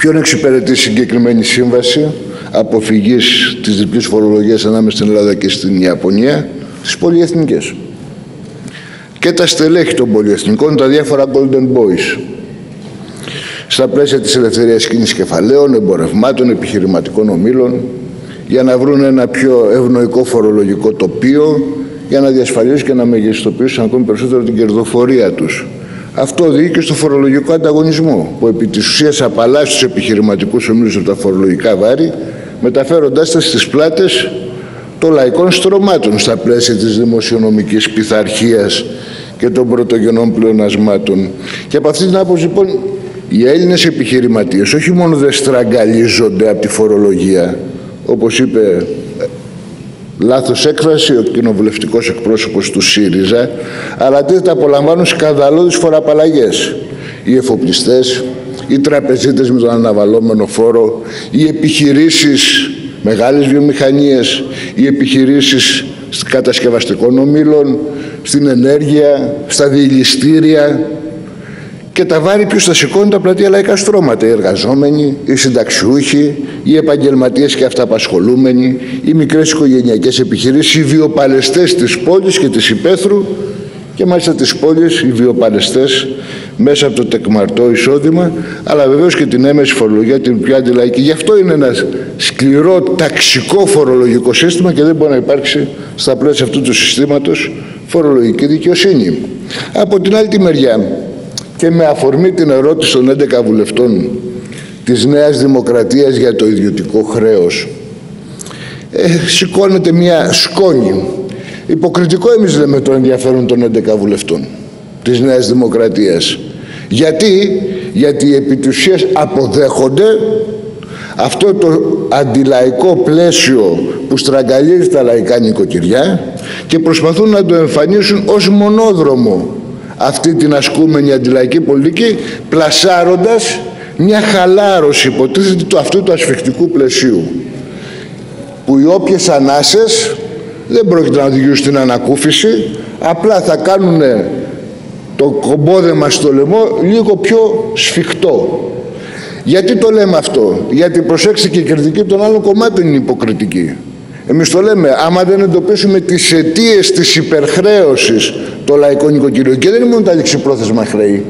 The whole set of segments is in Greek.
Ποιον εξυπηρετεί συγκεκριμένη σύμβαση αποφυγής της διπλής φορολογίας ανάμεσα στην Ελλάδα και στην Ιαπωνία, στις πολυεθνικές. Και τα στελέχη των πολυεθνικών, τα διάφορα Golden Boys. Στα πλαίσια της ελευθερίας κίνησης κεφαλαίων, εμπορευμάτων, επιχειρηματικών ομήλων, για να βρουν ένα πιο ευνοϊκό φορολογικό τοπίο, για να διασφαλίσουν και να μεγιστοποιήσουν ακόμη περισσότερο την κερδοφορία τους. Αυτό οδηγεί και στο φορολογικό ανταγωνισμό, που επί της ουσίας απαλλάσσει τους επιχειρηματικούς ομίλους από τα φορολογικά βάρη, μεταφέροντάς τα στις πλάτες των λαϊκών στρωμάτων στα πλαίσια της δημοσιονομικής πειθαρχίας και των πρωτογενών πλεονασμάτων. Και από αυτή την άποψη, λοιπόν, οι Έλληνες επιχειρηματίες όχι μόνο δεν στραγγαλίζονται από τη φορολογία, όπως είπε λάθος έκφραση ο κοινοβουλευτικός εκπρόσωπος του ΣΥΡΙΖΑ, αλλά αντίθετα απολαμβάνουν σκανδαλώδεις φοραπαλλαγές. Οι εφοπλιστές, οι τραπεζίτες με τον αναβαλόμενο φόρο, οι επιχειρήσεις, μεγάλες βιομηχανίες, οι επιχειρήσεις κατασκευαστικών ομίλων, στην ενέργεια, στα διελιστήρια, και τα βάρη ποιος θα σηκώνει τα πλατεία λαϊκά στρώματα. Οι εργαζόμενοι, οι συνταξιούχοι, οι επαγγελματίες και αυταπασχολούμενοι, οι μικρές οικογενειακές επιχειρήσεις, οι βιοπαλαιστές της πόλης και της υπαίθρου και μάλιστα της πόλης, οι βιοπαλαιστές μέσα από το τεκμαρτό εισόδημα, αλλά βεβαίως και την έμεση φορολογία, την πιο αντιλαϊκή. Γι' αυτό είναι ένα σκληρό ταξικό φορολογικό σύστημα και δεν μπορεί να υπάρξει στα πλαίσια αυτού του συστήματος φορολογική δικαιοσύνη. Από την άλλη τη μεριά, και με αφορμή την ερώτηση των 11 βουλευτών της Νέας Δημοκρατίας για το ιδιωτικό χρέος ε, σηκώνεται μια σκόνη. Υποκριτικό εμείς λέμε το ενδιαφέρον των 11 βουλευτών της Νέας Δημοκρατίας. Γιατί, γιατί οι επιτουσίες αποδέχονται αυτό το αντιλαϊκό πλαίσιο που στραγγαλίζει τα λαϊκά νοικοκυριά και προσπαθούν να το εμφανίσουν ως μονόδρομο αυτή την ασκούμενη αντιλαϊκή πολιτική πλασάροντας μια χαλάρωση υποτίθεται του αυτού του ασφιχτικού πλαισίου που οι όποιες ανάσες δεν πρόκειται να οδηγήσουν στην ανακούφιση απλά θα κάνουν το κομπόδεμα στο λαιμό λίγο πιο σφιχτό. Γιατί το λέμε αυτό; Γιατί προσέξτε και η κριτική των άλλων κομμάτων είναι υποκριτική εμείς το λέμε, άμα δεν εντοπίσουμε τις αιτίες της υπερχρέωσης των λαϊκών νοικοκυριών και δεν είναι μόνο τα ληξιπρόθεσμα χρέη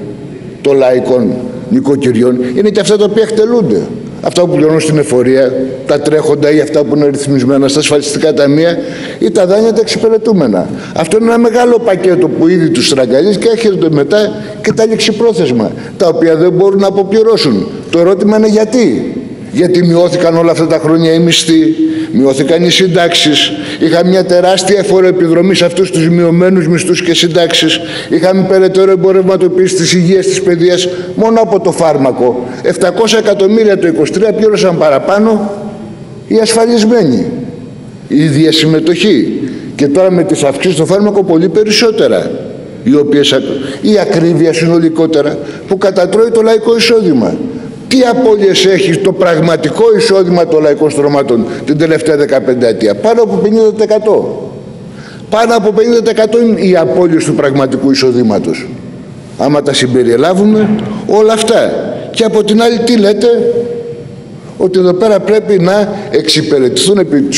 των λαϊκών νοικοκυριών, είναι και αυτά τα οποία εκτελούνται. Αυτά που πληρώνουν στην εφορία, τα τρέχοντα ή αυτά που είναι ρυθμισμένα στα ασφαλιστικά ταμεία ή τα δάνεια τα εξυπηρετούμενα. Αυτό είναι ένα μεγάλο πακέτο που ήδη τους στραγγαλίζει και έρχονται μετά και τα ληξιπρόθεσμα, τα οποία δεν μπορούν να αποπληρώσουν. Το ερώτημα είναι γιατί. Γιατί μειώθηκαν όλα αυτά τα χρόνια οι μισθοί, μειώθηκαν οι συντάξεις. Είχαμε μια τεράστια φοροεπιδρομή σε αυτούς τους μειωμένους μισθούς και συντάξεις. Είχαμε περαιτέρω εμπορευματοποίηση της υγείας, της παιδείας, μόνο από το φάρμακο. 700 εκατομμύρια το 23 πλήρωσαν παραπάνω οι ασφαλισμένοι. Η ίδια συμμετοχή. Και τώρα με τις αυξήσεις στο φάρμακο πολύ περισσότερα. Οι οποίες, η ακρίβεια συνολικότερα που κατατρώει το λαϊκό εισόδημα. Τι απώλειες έχει το πραγματικό εισόδημα των λαϊκών στρωμάτων την τελευταία 15 ετία; Πάνω από 50%. Πάνω από 50% είναι οι απώλειες του πραγματικού εισοδήματος. Άμα τα συμπεριελάβουμε όλα αυτά. Και από την άλλη τι λέτε, ότι εδώ πέρα πρέπει να εξυπηρετηθούν επί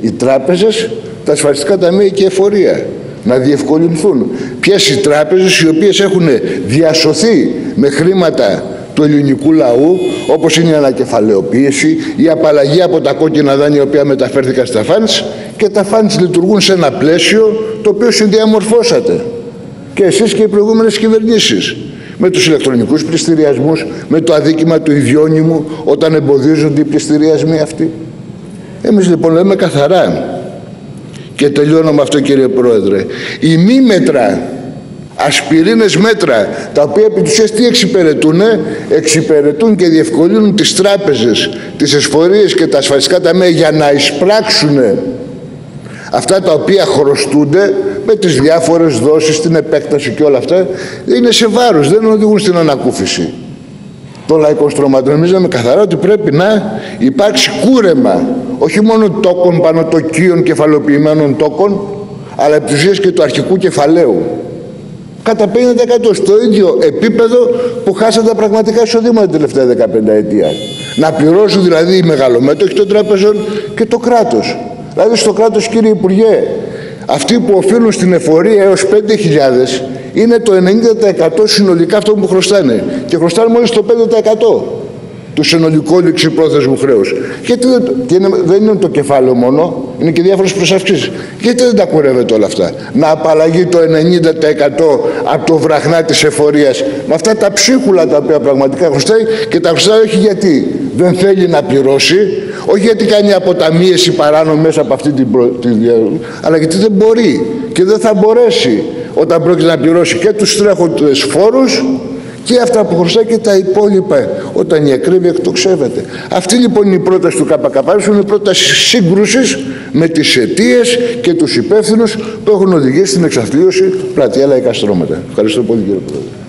οι τράπεζες, τα ασφαλιστικά ταμεία και η εφορία. Να διευκολυνθούν. Ποιες οι τράπεζες οι οποίες έχουν διασωθεί με χρήματα του ελληνικού λαού όπως είναι η ανακεφαλαιοποίηση, η απαλλαγή από τα κόκκινα δάνεια η οποία μεταφέρθηκαν στα φαντς και τα φαντς λειτουργούν σε ένα πλαίσιο το οποίο συνδιαμορφώσατε και εσείς και οι προηγούμενες κυβερνήσεις με τους ηλεκτρονικούς πληστηριασμούς, με το αδίκημα του ιδιώνυμου όταν εμποδίζονται οι πληστηριασμοί αυτοί. Εμείς λοιπόν λέμε καθαρά και τελειώνω με αυτό κύριε Πρόεδρε. Η μη μέτρα ασπιρίνες μέτρα τα οποία επί τους τι εξυπηρετούν εξυπηρετούν και διευκολύνουν τις τράπεζες τις εσφορίες και τα ασφαλιστικά ταμεία για να εισπράξουν αυτά τα οποία χρωστούνται με τις διάφορες δόσεις, την επέκταση και όλα αυτά είναι σε βάρος, δεν οδηγούν στην ανακούφιση των λαϊκών στρωμάτων. Εμείς λέμε καθαρά ότι πρέπει να υπάρξει κούρεμα όχι μόνο τόκων πάνω τοκίων κεφαλοποιημένων τόκων αλλά επί και του αρχικού κεφαλαίου κατά 50% στο ίδιο επίπεδο που χάσαν τα πραγματικά εισοδήματα την τελευταία 15 ετία. Να πληρώσουν δηλαδή οι μεγαλομέτωχοι των τραπεζών και το κράτος. Δηλαδή στο κράτος κύριε Υπουργέ, αυτοί που οφείλουν στην εφορία έως 5.000 είναι το 90% συνολικά αυτό που χρωστάνε και χρωστάνε μόλις το 5% του συνολικού ληξιπρόθεσμου χρέους. Γιατί δεν, και είναι, δεν είναι το κεφάλαιο μόνο, είναι και διάφορες προσαυξήσεις. Γιατί δεν τα κουρεύετε όλα αυτά; Να απαλλαγεί το 90% από το βραχνά της εφορίας με αυτά τα ψίχουλα τα οποία πραγματικά χρωστάει και τα χρωστάει όχι γιατί δεν θέλει να πληρώσει, όχι γιατί κάνει αποταμίεση παράνομη μέσα από αυτή την, προ... αλλά γιατί δεν μπορεί και δεν θα μπορέσει όταν πρόκειται να πληρώσει και τους τρέχοντες φόρους και αυτά που χρωστάει και τα υπόλοιπα όταν η ακρίβεια εκτοξεύεται. Αυτή λοιπόν είναι η πρόταση του ΚΚΠ, είναι η πρόταση σύγκρουσης με τις αιτίες και τους υπεύθυνους που έχουν οδηγήσει στην εξαθλίωση πλατεία λαϊκά στρώματα. Ευχαριστώ πολύ κύριε Πρόεδρε.